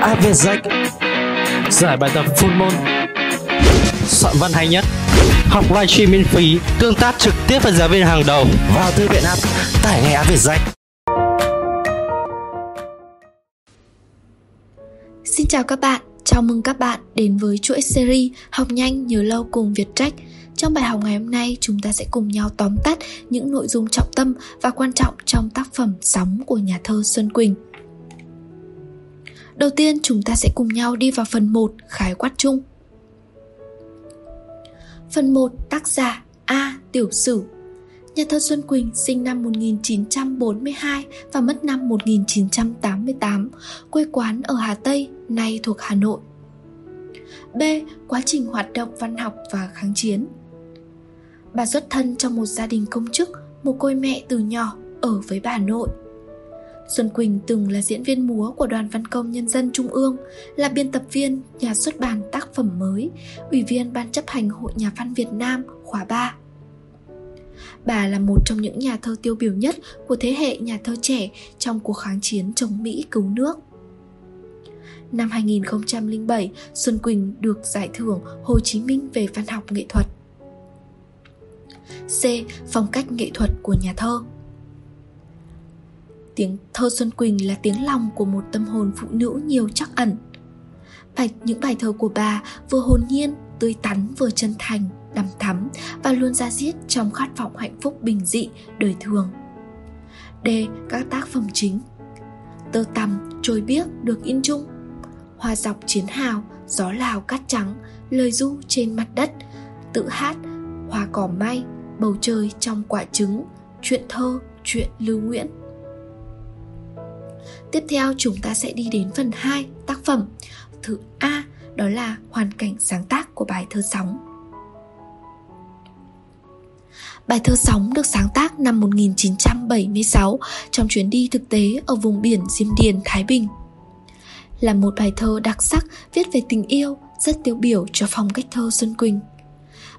AVZAC Giải bài tập full môn. Soạn văn hay nhất. Học livestream miễn phí Tương tác trực tiếp với giáo viên hàng đầu. Vào thư viện app Tải ngay AVZAC Xin chào các bạn, chào mừng các bạn đến với chuỗi series Học nhanh nhớ lâu cùng Việt Trách. Trong bài học ngày hôm nay, chúng ta sẽ cùng nhau tóm tắt những nội dung trọng tâm và quan trọng trong tác phẩm Sóng của nhà thơ Xuân Quỳnh. Đầu tiên, chúng ta sẽ cùng nhau đi vào phần 1, khái quát chung. Phần 1, tác giả A. Tiểu Sử Nhà thơ Xuân Quỳnh sinh năm 1942 và mất năm 1988, quê quán ở Hà Tây, nay thuộc Hà Nội. B. Quá trình hoạt động văn học và kháng chiến Bà xuất thân trong một gia đình công chức, một cô mẹ từ nhỏ ở với bà nội. Xuân Quỳnh từng là diễn viên múa của Đoàn Văn công Nhân dân Trung ương, là biên tập viên nhà xuất bản tác phẩm mới, ủy viên Ban chấp hành Hội Nhà văn Việt Nam khóa 3. Bà là một trong những nhà thơ tiêu biểu nhất của thế hệ nhà thơ trẻ trong cuộc kháng chiến chống Mỹ cứu nước. Năm 2007, Xuân Quỳnh được giải thưởng Hồ Chí Minh về văn học nghệ thuật. C. Phong cách nghệ thuật của nhà thơ Tiếng thơ Xuân Quỳnh là tiếng lòng của một tâm hồn phụ nữ nhiều chắc ẩn. Bài, Những bài thơ của bà vừa hồn nhiên, tươi tắn vừa chân thành, đằm thắm Và luôn ra diết trong khát vọng hạnh phúc bình dị, đời thường. D. Các tác phẩm chính. Tơ tằm, trôi biếc được in chung. Hoa dọc chiến hào, gió lào cát trắng Lời du trên mặt đất. Tự hát, hoa cỏ may bầu trời trong quả trứng. Chuyện thơ chuyện lưu nguyễn tiếp theo chúng ta sẽ đi đến phần 2 tác phẩm thứ A đó là hoàn cảnh sáng tác của bài thơ sóng Bài thơ Sóng được sáng tác năm 1976 trong chuyến đi thực tế ở vùng biển Diêm Điền, Thái Bình. Là một bài thơ đặc sắc viết về tình yêu, rất tiêu biểu cho phong cách thơ Xuân Quỳnh.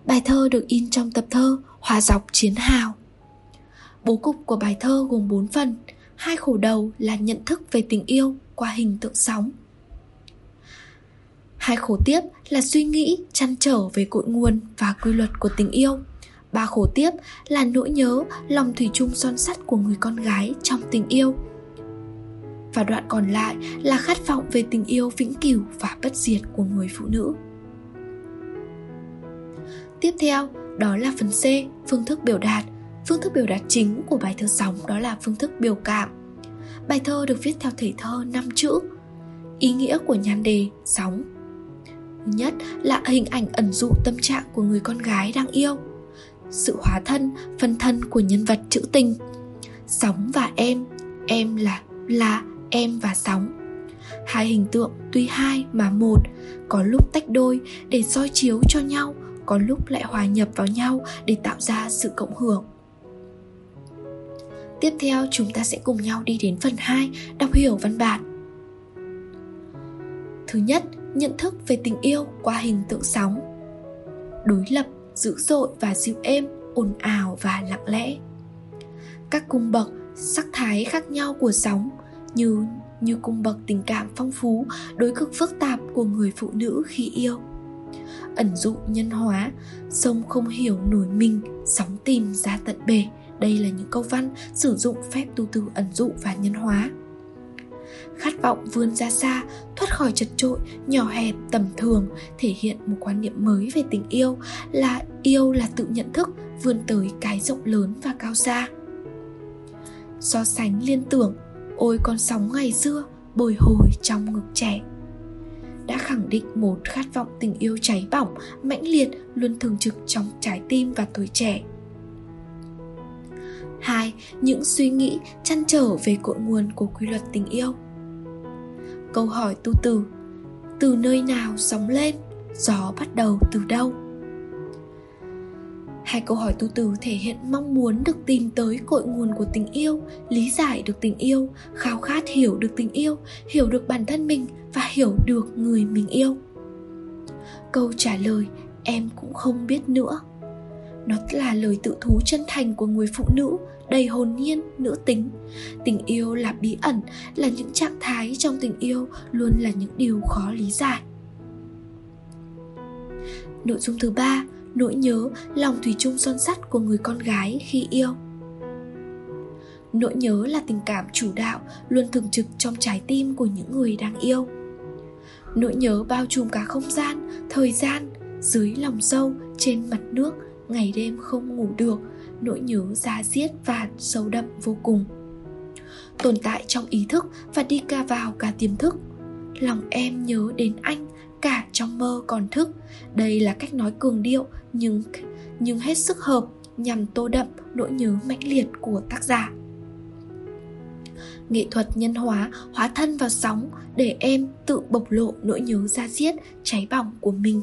Bài thơ được in trong tập thơ hòa dọc chiến hào Bố cục của bài thơ gồm 4 phần Hai khổ đầu là nhận thức về tình yêu qua hình tượng sóng. Hai khổ tiếp là suy nghĩ, chăn trở về cội nguồn và quy luật của tình yêu. Ba khổ tiếp là nỗi nhớ, lòng thủy chung son sắt của người con gái trong tình yêu. Và đoạn còn lại là khát vọng về tình yêu vĩnh cửu và bất diệt của người phụ nữ. Tiếp theo, đó là phần C, phương thức biểu đạt. Phương thức biểu đạt chính của bài thơ sóng đó là phương thức biểu cảm. Bài thơ được viết theo thể thơ 5 chữ. Ý nghĩa của nhan đề sóng. Thứ nhất là hình ảnh ẩn dụ tâm trạng của người con gái đang yêu. Sự hóa thân, phân thân của nhân vật trữ tình. Sóng và em, em là là em và sóng hai hình tượng tuy hai mà một có lúc tách đôi để soi chiếu cho nhau có lúc lại hòa nhập vào nhau để tạo ra sự cộng hưởng Tiếp theo chúng ta sẽ cùng nhau đi đến phần 2, đọc hiểu văn bản. Thứ nhất, nhận thức về tình yêu qua hình tượng sóng. Đối lập, dữ dội và dịu êm, ồn ào và lặng lẽ. Các cung bậc, sắc thái khác nhau của sóng như như cung bậc tình cảm phong phú, đối cực phức tạp của người phụ nữ khi yêu ẩn dụ nhân hóa sông không hiểu nổi mình sóng tìm ra tận bể đây là những câu văn sử dụng phép tu từ ẩn dụ và nhân hóa. Khát vọng vươn ra xa thoát khỏi chật trội nhỏ hẹp tầm thường thể hiện một quan niệm mới về tình yêu là yêu là tự nhận thức vươn tới cái rộng lớn và cao xa. So sánh liên tưởng ôi con sóng ngày xưa bồi hồi trong ngực trẻ. Đã khẳng định một khát vọng tình yêu cháy bỏng, mãnh liệt luôn thường trực trong trái tim và tuổi trẻ. Hai, những suy nghĩ chăn trở về cội nguồn của quy luật tình yêu. Câu hỏi tu từ Từ nơi nào sóng lên, gió bắt đầu từ đâu? Hai câu hỏi tu từ thể hiện mong muốn được tìm tới cội nguồn của tình yêu, lý giải được tình yêu, khao khát hiểu được tình yêu, hiểu được bản thân mình và hiểu được người mình yêu. Câu trả lời em cũng không biết nữa nó là lời tự thú chân thành của người phụ nữ, đầy hồn nhiên, nữ tính. Tình yêu là bí ẩn, là những trạng thái trong tình yêu luôn là những điều khó lý giải. Nội dung thứ ba, nỗi nhớ, lòng thủy chung son sắt của người con gái khi yêu. Nỗi nhớ là tình cảm chủ đạo, luôn thường trực trong trái tim của những người đang yêu. Nỗi nhớ bao trùm cả không gian, thời gian, dưới lòng sâu, trên mặt nước ngày đêm không ngủ được, nỗi nhớ da diết và sâu đậm vô cùng. Tồn tại trong ý thức và đi ca vào cả tiềm thức. Lòng em nhớ đến anh, cả trong mơ còn thức. Đây là cách nói cường điệu, nhưng nhưng hết sức hợp, nhằm tô đậm nỗi nhớ mãnh liệt của tác giả. Nghệ thuật nhân hóa hóa thân vào sóng, để em tự bộc lộ nỗi nhớ ra diết, cháy bỏng của mình.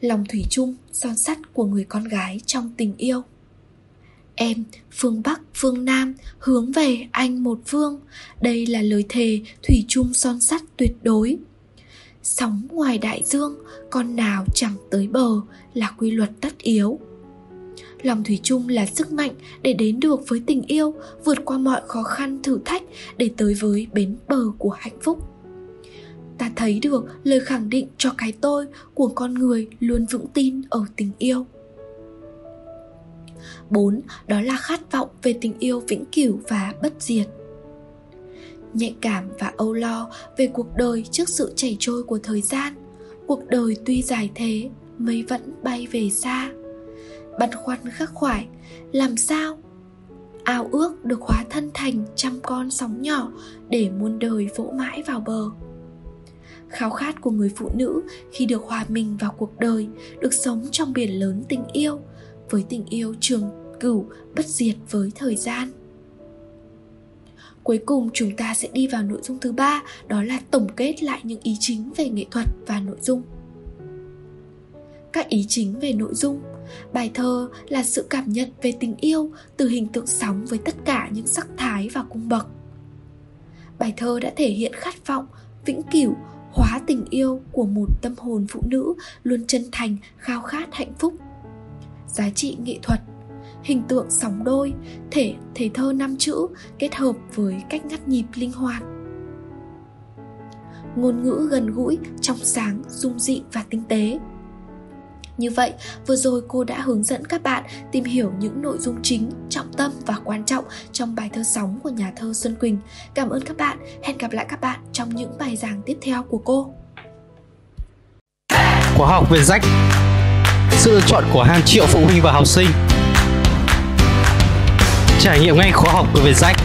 Lòng thủy chung, son sắt của người con gái trong tình yêu. Em, phương bắc, phương nam, hướng về anh một phương. Đây là lời thề thủy chung son sắt tuyệt đối. Sóng ngoài đại dương, con nào chẳng tới bờ là quy luật tất yếu. Lòng thủy chung là sức mạnh để đến được với tình yêu, vượt qua mọi khó khăn thử thách để tới với bến bờ của hạnh phúc ta thấy được lời khẳng định cho cái tôi của con người luôn vững tin ở tình yêu 4. Đó là khát vọng về tình yêu vĩnh cửu và bất diệt Nhạy cảm và âu lo về cuộc đời trước sự chảy trôi của thời gian Cuộc đời tuy dài thế, mây vẫn bay về xa Băn khoăn khắc khoải, làm sao? Ao ước được hóa thân thành trăm con sóng nhỏ để muôn đời vỗ mãi vào bờ khao khát của người phụ nữ khi được hòa mình vào cuộc đời, được sống trong biển lớn tình yêu, với tình yêu trường cửu bất diệt với thời gian. Cuối cùng, chúng ta sẽ đi vào nội dung thứ ba, đó là tổng kết lại những ý chính về nghệ thuật và nội dung. Các ý chính về nội dung. Bài thơ là sự cảm nhận về tình yêu từ hình tượng sóng với tất cả những sắc thái và cung bậc. Bài thơ đã thể hiện khát vọng, vĩnh cửu hóa tình yêu của một tâm hồn phụ nữ luôn chân thành, khao khát hạnh phúc. Giá trị nghệ thuật, hình tượng sóng đôi, thể thể thơ năm chữ kết hợp với cách ngắt nhịp linh hoạt. Ngôn ngữ gần gũi, trong sáng, dung dị và tinh tế như vậy, vừa rồi cô đã hướng dẫn các bạn tìm hiểu những nội dung chính, trọng tâm và quan trọng trong bài thơ sóng của nhà thơ Xuân Quỳnh. Cảm ơn các bạn, hẹn gặp lại các bạn trong những bài giảng tiếp theo của cô. Khóa học về rách Sự lựa chọn của hàng triệu phụ huynh và học sinh Trải nghiệm ngay khóa học về rách